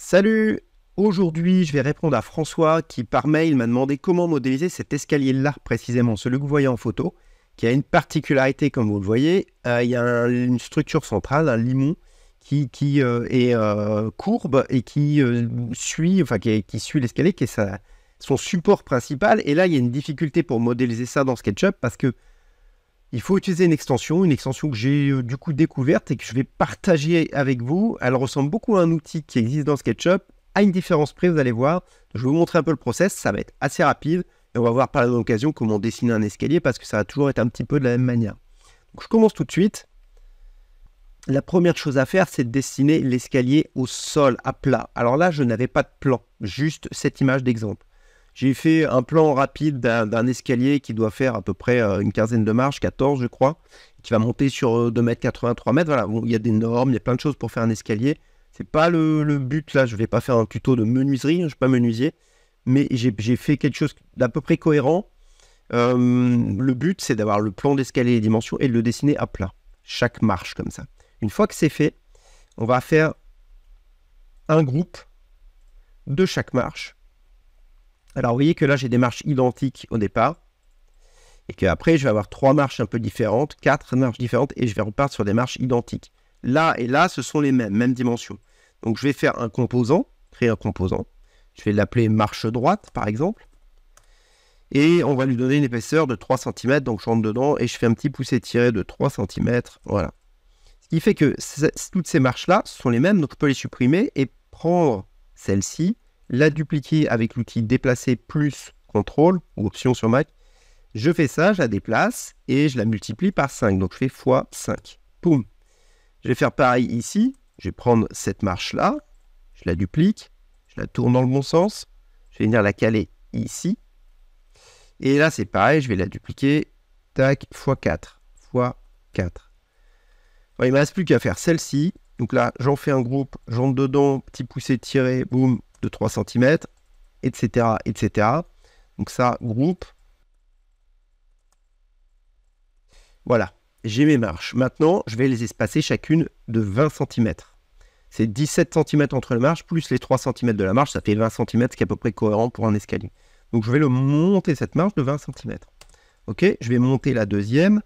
Salut Aujourd'hui, je vais répondre à François qui, par mail, m'a demandé comment modéliser cet escalier-là, précisément, celui que vous voyez en photo, qui a une particularité, comme vous le voyez. Euh, il y a une structure centrale, un limon, qui, qui euh, est euh, courbe et qui suit, enfin, qui, suit l'escalier, qui est son support principal. Et là, il y a une difficulté pour modéliser ça dans SketchUp parce que il faut utiliser une extension, une extension que j'ai euh, du coup découverte et que je vais partager avec vous. Elle ressemble beaucoup à un outil qui existe dans SketchUp. À une différence près, vous allez voir. Je vais vous montrer un peu le process. Ça va être assez rapide. Et on va voir par l'occasion comment dessiner un escalier parce que ça va toujours être un petit peu de la même manière. Je commence tout de suite. La première chose à faire, c'est de dessiner l'escalier au sol, à plat. Alors là, je n'avais pas de plan, juste cette image d'exemple. J'ai fait un plan rapide d'un escalier qui doit faire à peu près euh, une quinzaine de marches, 14 je crois, qui va monter sur 2 mètres 83 mètres. Voilà, il y a des normes, il y a plein de choses pour faire un escalier. C'est pas le, but là, je vais pas faire un tuto de menuiserie, hein, je suis pas menuisier, mais j'ai fait quelque chose d'à peu près cohérent. Euh, le but, c'est d'avoir le plan d'escalier et les dimensions et de le dessiner à plat, chaque marche comme ça. Une fois que c'est fait, on va faire un groupe de chaque marche alors, vous voyez que là, j'ai des marches identiques au départ. Et qu'après, je vais avoir trois marches un peu différentes, quatre marches différentes, et je vais repartir sur des marches identiques. Là et là, ce sont les mêmes, mêmes dimensions. Donc, je vais faire un composant, créer un composant. Je vais l'appeler marche droite, par exemple. Et on va lui donner une épaisseur de 3 cm. Donc, je rentre dedans et je fais un petit poussé tiré de 3 cm. Voilà. Ce qui fait que toutes ces marches-là sont les mêmes. Donc, je peux les supprimer et prendre celle-ci la dupliquer avec l'outil déplacer plus contrôle ou option sur Mac. Je fais ça, je la déplace et je la multiplie par 5. Donc je fais x 5. Poum. Je vais faire pareil ici. Je vais prendre cette marche-là, je la duplique, je la tourne dans le bon sens. Je vais venir la caler ici. Et là, c'est pareil, je vais la dupliquer. Tac, x 4. x 4. il ne me reste plus qu'à faire celle-ci. Donc là, j'en fais un groupe, j'entre dedans, petit poussé tiré, boum, de 3 cm, etc., etc. Donc ça, groupe. Voilà, j'ai mes marches. Maintenant, je vais les espacer chacune de 20 cm. C'est 17 cm entre les marches, plus les 3 cm de la marche, ça fait 20 cm, ce qui est à peu près cohérent pour un escalier. Donc je vais le monter cette marche de 20 cm. Ok, je vais monter la deuxième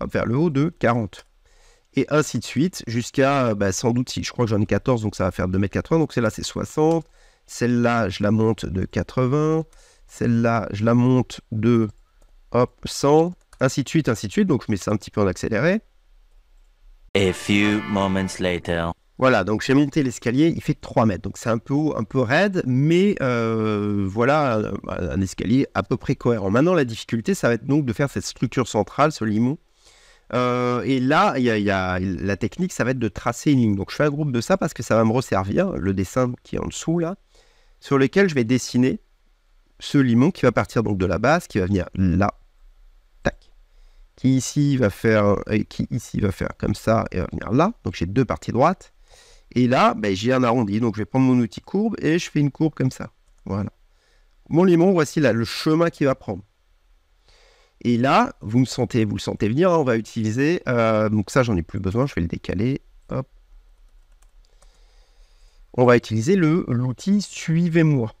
vers le haut de 40 et ainsi de suite, jusqu'à bah, sans doute, si je crois que j'en ai 14, donc ça va faire 2m80, donc celle-là c'est 60, celle-là, je la monte de 80. Celle-là, je la monte de hop, 100. Ainsi de suite, ainsi de suite. Donc, je mets ça un petit peu en accéléré. A few moments later. Voilà, donc j'ai monté l'escalier, il fait 3 mètres. Donc c'est un peu, un peu raide, mais euh, voilà un, escalier à peu près cohérent. Maintenant, la difficulté, ça va être donc de faire cette structure centrale, ce limon. Euh, et là, il y, a, la technique, ça va être de tracer une ligne. Donc je fais un groupe de ça parce que ça va me resservir, le dessin qui est en dessous là sur lequel je vais dessiner ce limon qui va partir donc de la base, qui va venir là, tac, qui ici va faire, qui ici va faire comme ça et va venir là. Donc j'ai deux parties droites. Et là, ben, j'ai un arrondi. Donc je vais prendre mon outil courbe et je fais une courbe comme ça. Voilà. Mon limon, voici là le chemin qu'il va prendre. Et là, vous me sentez, vous le sentez venir, hein, on va utiliser. Euh, donc ça, j'en ai plus besoin, je vais le décaler. On va utiliser l'outil Suivez-moi.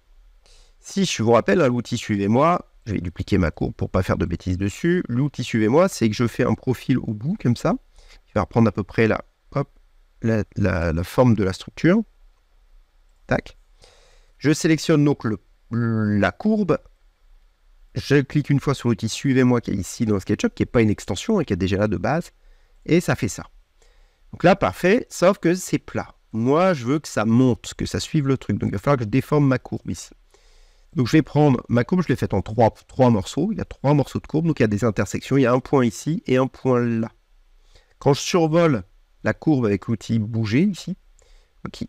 Si je vous rappelle, hein, l'outil Suivez-moi, je vais dupliquer ma courbe pour ne pas faire de bêtises dessus. L'outil Suivez-moi, c'est que je fais un profil au bout, comme ça, qui va reprendre à peu près la, la, forme de la structure. Tac. Je sélectionne donc la courbe. Je clique une fois sur l'outil Suivez-moi qui est ici dans SketchUp, qui n'est pas une extension, et hein, qui est déjà là de base. Et ça fait ça. Donc là, parfait, sauf que c'est plat. Moi, je veux que ça monte, que ça suive le truc. Donc, il va falloir que je déforme ma courbe ici. Donc, je vais prendre ma courbe, je l'ai faite en trois, morceaux. Il y a trois morceaux de courbe, donc il y a des intersections. Il y a un point ici et un point là. Quand je survole la courbe avec l'outil bouger ici,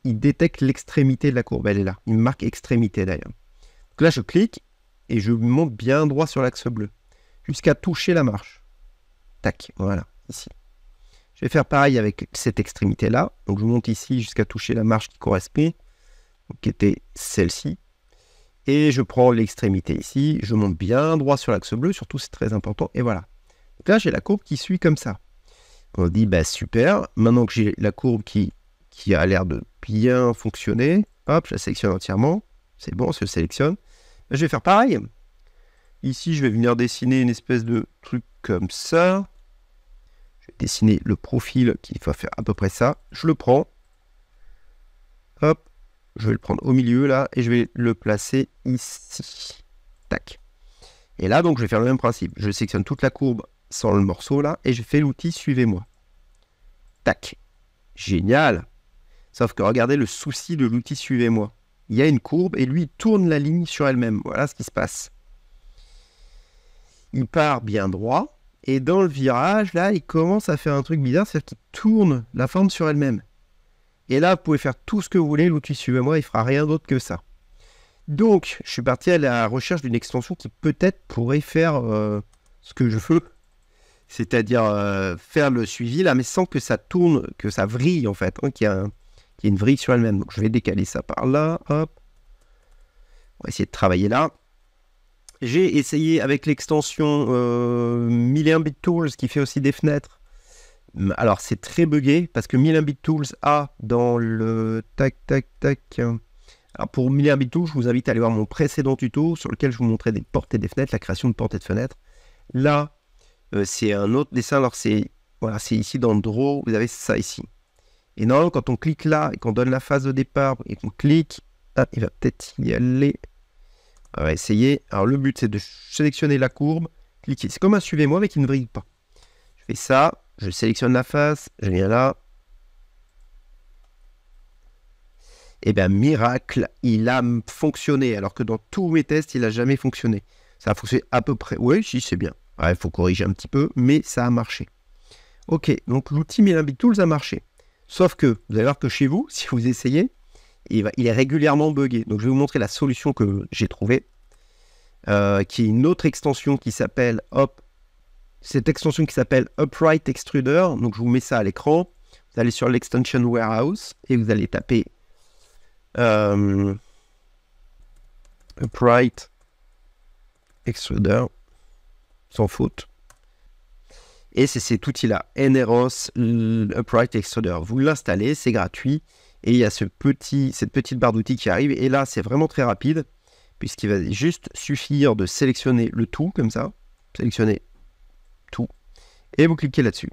il détecte l'extrémité de la courbe. Elle est là. Il marque extrémité d'ailleurs. Donc là, je clique et je monte bien droit sur l'axe bleu jusqu'à toucher la marche. Tac, voilà, ici. Je vais faire pareil avec cette extrémité-là. Donc je monte ici jusqu'à toucher la marche qui correspond, qui était celle-ci. Et je prends l'extrémité ici, je monte bien droit sur l'axe bleu, surtout c'est très important, et voilà. Donc là j'ai la courbe qui suit comme ça. On dit, bah super, maintenant que j'ai la courbe qui, a l'air de bien fonctionner. Hop, je la sélectionne entièrement. C'est bon, se sélectionne. je vais faire pareil. Ici, je vais venir dessiner une espèce de truc comme ça. Je vais dessiner le profil qui va faire à peu près ça. Je le prends. Hop, je vais le prendre au milieu là et je vais le placer ici. Tac. Et là, donc, je vais faire le même principe. Je sélectionne toute la courbe sans le morceau là et je fais l'outil suivez-moi. Tac. Génial. Sauf que regardez le souci de l'outil suivez-moi. Il y a une courbe et lui il tourne la ligne sur elle-même. Voilà ce qui se passe. Il part bien droit et dans le virage là, il commence à faire un truc bizarre, c'est-à-dire qu'il tourne la forme sur elle-même. Et là, vous pouvez faire tout ce que vous voulez, l'outil suivez-moi, il fera rien d'autre que ça. Donc, je suis parti à la recherche d'une extension qui peut-être pourrait faire euh, ce que je veux, c'est-à-dire euh, faire le suivi là, mais sans que ça tourne, que ça vrille en fait, hein, qu'il y, y, ait une vrille sur elle-même. Donc, je vais décaler ça par là, hop. On va essayer de travailler là. J'ai essayé avec l'extension euh, 1001 Bit Tools qui fait aussi des fenêtres alors, c'est très buggé parce que 1001 Bit Tools a dans le tac tac tac. Alors, pour 1001 Bit Tools, je vous invite à aller voir mon précédent tuto sur lequel je vous montrais des portes et des fenêtres, la création de portes et de fenêtres. Là, euh, c'est un autre dessin. Alors, c'est voilà, c'est ici dans le Draw, vous avez ça ici. Et normalement, quand on clique là et qu'on donne la phase de départ et qu'on clique, ah, il va peut-être y aller. On va essayer. Alors, le but, c'est de sélectionner la courbe, cliquer. C'est comme un suivez-moi, mais qui ne vrille pas. Je fais ça, je sélectionne la face, je viens là. Et eh bien, miracle, il a fonctionné, alors que dans tous mes tests, il n'a jamais fonctionné. Ça a fonctionné à peu près. Oui, si, c'est bien. Il faut corriger un petit peu, mais ça a marché. Ok, donc l'outil Milambit Tools a marché. Sauf que, vous allez voir que chez vous, si vous essayez, il, est régulièrement buggé. Donc, je vais vous montrer la solution que j'ai trouvée, euh, qui est une autre extension qui s'appelle cette extension qui s'appelle Upright Extruder. Donc je vous mets ça à l'écran. Vous allez sur l'extension warehouse et vous allez taper euh, Upright Extruder sans faute. Et c'est cet outil-là, NROS Upright Extruder. Vous l'installez, c'est gratuit. Et il y a cette petite barre d'outils qui arrive. Et là, c'est vraiment très rapide, puisqu'il va juste suffire de sélectionner le tout, comme ça. Sélectionner tout. Et vous cliquez là-dessus.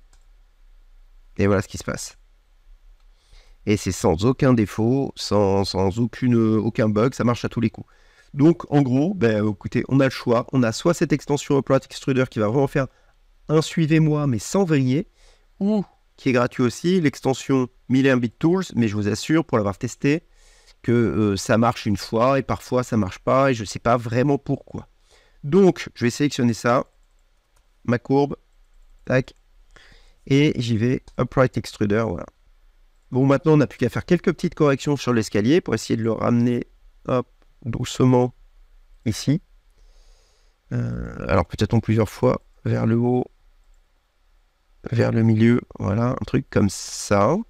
Et voilà ce qui se passe. Et c'est sans aucun défaut, sans, aucun bug, ça marche à tous les coups. Donc en gros, ben, écoutez, on a le choix. On a soit cette extension Upload Extruder qui va vraiment faire un suivez-moi mais sans vriller, ou gratuit aussi, l'extension 1001 Bit Tools, mais je vous assure, pour l'avoir testé, que euh, ça marche une fois et parfois ça marche pas et je sais pas vraiment pourquoi. Donc je vais sélectionner ça, ma courbe, tac, et j'y vais, upright extruder, voilà. Bon, maintenant, on n'a plus qu'à faire quelques petites corrections sur l'escalier pour essayer de le ramener, doucement, ici. Euh, alors, peut-être en plusieurs fois, vers le haut, vers le milieu, voilà, un truc comme ça, un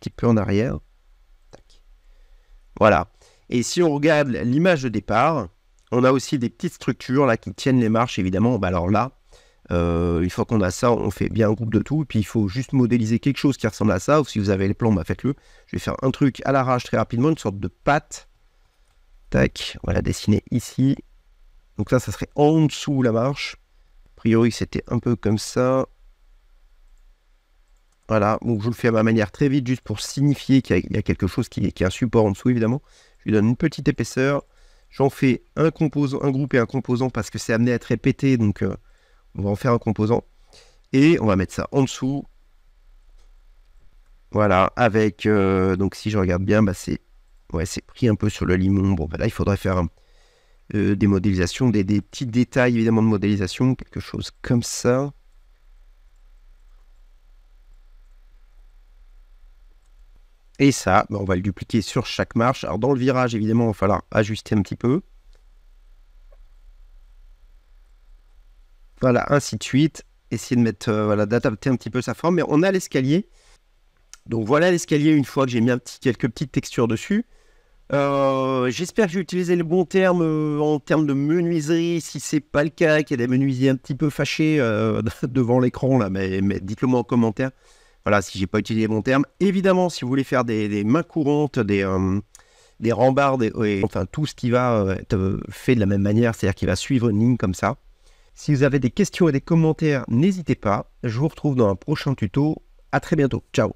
petit peu en arrière. Voilà. Et si on regarde l'image de départ, on a aussi des petites structures là qui tiennent les marches, évidemment. Bah, alors là, euh, une fois qu'on a ça, on fait bien un groupe de tout. Et puis il faut juste modéliser quelque chose qui ressemble à ça. Ou si vous avez les plans, bah, faites-le. Je vais faire un truc à l'arrache très rapidement, une sorte de patte. Tac, voilà, dessiner ici. Donc ça, ça serait en dessous la marche. A priori, c'était un peu comme ça. Voilà, donc je le fais à ma manière très vite, juste pour signifier qu'il y, a quelque chose qui, est un support en dessous, évidemment. Je lui donne une petite épaisseur. J'en fais un composant, un groupe et un composant parce que c'est amené à être répété, donc euh, on va en faire un composant. Et on va mettre ça en dessous. Voilà, avec... Euh, donc si je regarde bien, bah c'est pris un peu sur le limon. Bon, là, il faudrait faire euh, des modélisations, des, petits détails évidemment de modélisation, quelque chose comme ça. Et ça, bah, on va le dupliquer sur chaque marche. Alors dans le virage, évidemment, il va falloir ajuster un petit peu. Voilà, ainsi de suite. Essayer de mettre, euh, voilà, d'adapter un petit peu sa forme. Mais on a l'escalier. Donc voilà l'escalier une fois que j'ai mis un petit, quelques petites textures dessus. Euh, j'espère que j'ai utilisé le bon terme euh, en termes de menuiserie. Si c'est pas le cas, qu'il y a des menuisiers un petit peu fâchés devant l'écran là, mais, dites-le moi en commentaire. Voilà, si j'ai pas utilisé les bons termes. Évidemment, si vous voulez faire des, mains courantes, des, euh, des rambardes, et enfin tout ce qui va euh, être euh, fait de la même manière, c'est-à-dire qui va suivre une ligne comme ça. Si vous avez des questions et des commentaires, n'hésitez pas. Je vous retrouve dans un prochain tuto. À très bientôt. Ciao